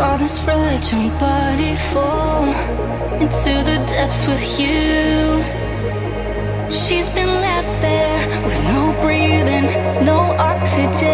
this fragile body fall into the depths with you. She's been left there with no breathing, no oxygen.